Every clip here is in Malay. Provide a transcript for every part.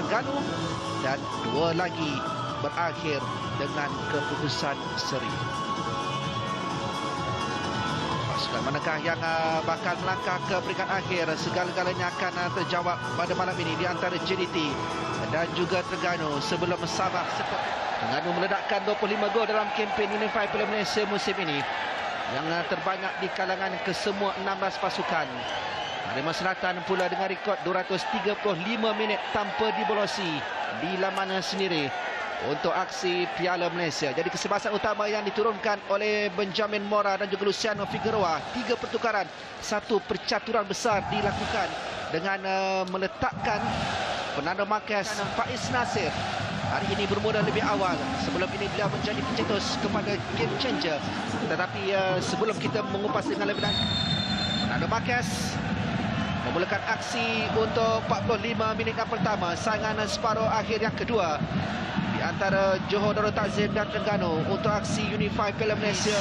Terengganu dan dua lagi berakhir dengan keputusan seri. Pasukan manakah yang uh, bakal melangkah ke peringkat akhir segala-galanya akan uh, terjawab pada malam ini di antara JDT dan juga Terengganu sebelum Sabah Terengganu meledakkan 25 gol dalam kempen Unify Piala Malaysia musim ini yang uh, terbanyak di kalangan kesemua 16 pasukan. Harimau Selatan pula dengan rekod 235 minit tanpa dibolosi di laman sendiri untuk aksi Piala Malaysia. Jadi kesebasan utama yang diturunkan oleh Benjamin Mora dan juga Luciano Figueroa. Tiga pertukaran, satu percaturan besar dilakukan dengan uh, meletakkan Fernando Marquez Faiz Nasir. Hari ini bermula lebih awal. Sebelum ini beliau menjadi pencetus kepada game changer. Tetapi uh, sebelum kita mengupas dengan lebih lanjut. Fernando Marquez memulakan aksi untuk 45 minit yang pertama. Saingan separuh akhir yang kedua. Di antara Johor Darul Takzim dan Terengganu untuk aksi Unify Piala Malaysia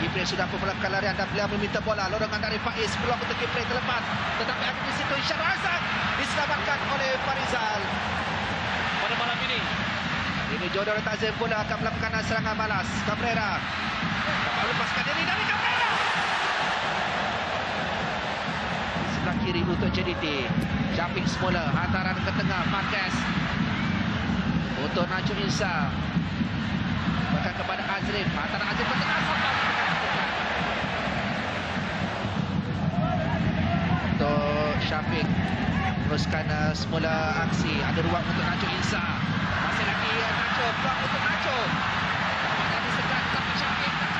Gibril sudah pun melakukan larian dan beliau meminta bola. Lorongan dari Faiz peluang untuk Gibril terlepas. Tetapi ada di situ Isyad Razak diselamatkan oleh Farizal. Pada malam ini ini Johor Darul Takzim pula akan melakukan serangan balas Cabrera. Dapat melepaskan diri dari Cabrera kiri untuk JDT. Syafiq semula hantaran ke tengah Marquez. Untuk Najib Insa. Bahkan kepada Azrif. Hantaran Azrif ke tengah Untuk Syafiq teruskan uh, semula aksi. Ada ruang untuk Najib Insa. Masih lagi uh, Najib. Untuk Najib. Dapat disekat tapi Syafiq tak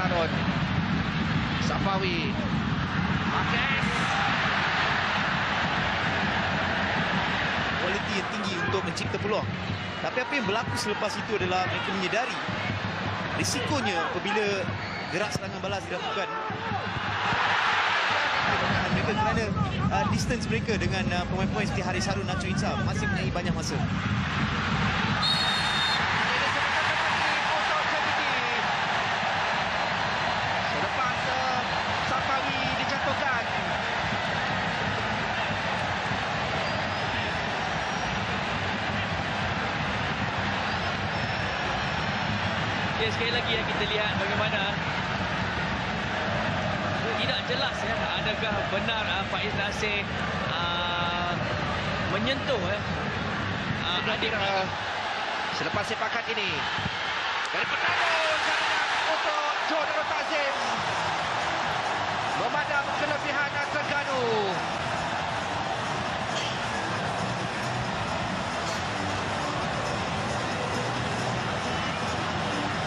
Sarun Safawi Marquez Kualiti yang tinggi untuk mencipta peluang Tapi apa yang berlaku selepas itu adalah mereka menyedari Risikonya apabila gerak serangan balas dilakukan mereka kerana uh, distance mereka dengan uh, pemain-pemain seperti Haris Harun Nacho Insa masih mempunyai banyak masa. Selepas uh, Safawi dijatuhkan Ya, sekali lagi yang kita lihat bagaimana tidak jelas ya adakah benar uh, Faiz Nasir uh, menyentuh ya uh, adik uh, Selepas sepakat ini. Dari jaringan untuk Johor Takzim Memadam kelebihan Terengganu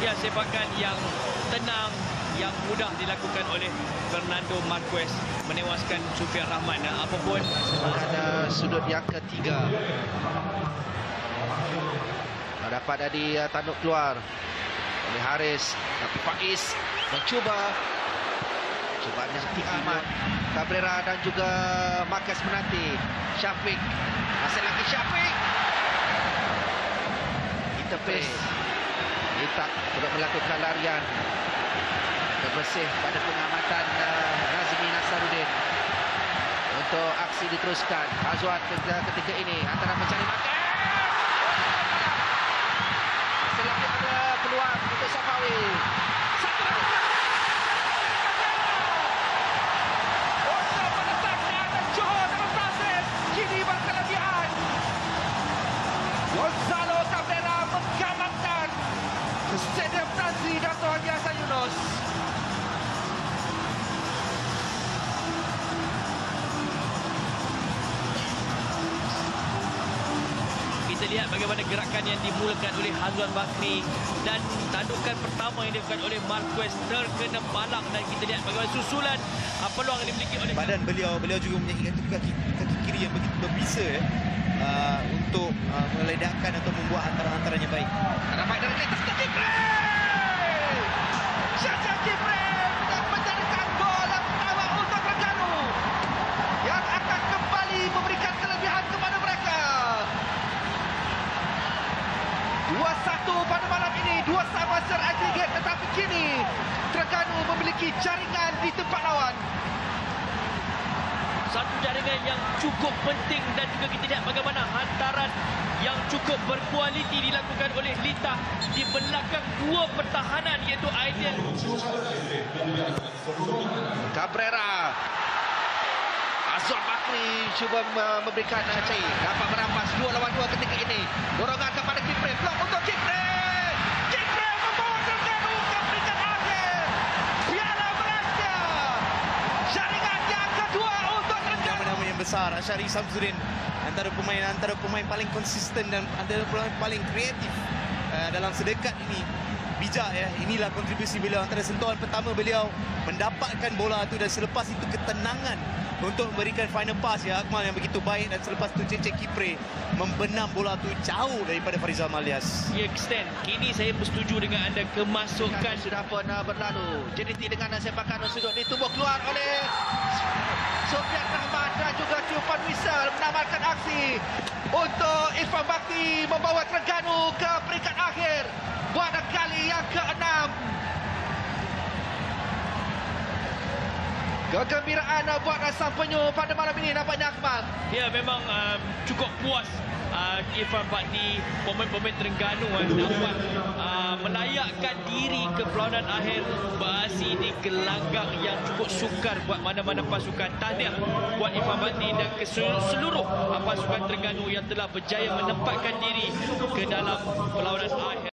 ya sepakan yang tenang yang mudah dilakukan oleh Fernando Marquez menewaskan Sufian Rahman. Apapun Pada sudut yang ketiga. Dapat dari uh, tanduk keluar oleh Haris. Tapi Faiz mencuba. Cubaan yang tinggi Ahmad. Cabrera dan juga Marquez menanti. Syafiq. Masih lagi Syafiq. Interface Litak untuk melakukan larian. Terbersih pada pengamatan uh, Nazmi Nasaruddin. Untuk aksi diteruskan. Azwan ketika, ketika ini Antara mencari Marquez Masih lagi ada peluang untuk Safawi Haji Hassan Yunus kita lihat bagaimana gerakan yang dimulakan oleh Hazwan Bakri dan tandukan pertama yang dilakukan oleh Marquez terkena palang dan kita lihat bagaimana susulan uh, peluang yang dimiliki oleh Badan beliau beliau juga mempunyai kaki, kaki, kaki kiri yang begitu berbisa ya, uh, untuk uh, meledakkan atau membuat hantaran-hantaran yang baik. Ramai dari atas Jibril Syahja Jibril yang menjadikan gol pertama untuk Terengganu Yang akan kembali memberikan kelebihan kepada mereka. 2-1 pada malam ini Dua sama seragregat tetapi kini Terengganu memiliki jaringan di tempat lawan. Satu jaringan yang cukup penting dan juga lihat bagaimana hantaran yang cukup berkualiti dilakukan oleh Lita di belakang dua pertahanan iaitu Cabrera. Azor Bakri cuba memberikan uh, cair. Dapat merampas dua lawan dua ketika ini. Dorongan kepada Kipre. Blok untuk Kipre. Kipre membawa Terengganu ke peringkat akhir. Piala Malaysia. Jaringan yang kedua untuk Terengganu. nama-nama yang besar Asyari Samsudin antara pemain antara pemain paling konsisten dan antara pemain paling kreatif uh, dalam sedekat ini bijak ya inilah kontribusi beliau antara sentuhan pertama beliau mendapatkan bola itu dan selepas itu ketenangan untuk memberikan final pass ya Akmal yang begitu baik dan selepas itu Cecek Kipre membenam bola itu jauh daripada Farizal Malias ia extend. Kini saya bersetuju dengan anda kemasukan sudah pun uh, berlalu. JDT dengan sepakan sudut ditubuh keluar oleh Sofian Rahman dan juga Tiupan Menamatkan aksi untuk Irfan Bakti membawa Terengganu ke peringkat akhir pada kali yang keenam. Kegembiraan buat sang penyu pada malam ini nampaknya Akmal. Ya memang um, cukup puas uh, Irfan Bakti pemain-pemain Terengganu uh, dapat uh, melayakkan diri ke perlawanan akhir beraksi di gelanggang yang cukup sukar buat mana-mana pasukan. Tahniah buat Irfan Bakti dan seluruh uh, pasukan Terengganu yang telah berjaya menempatkan diri ke dalam perlawanan akhir.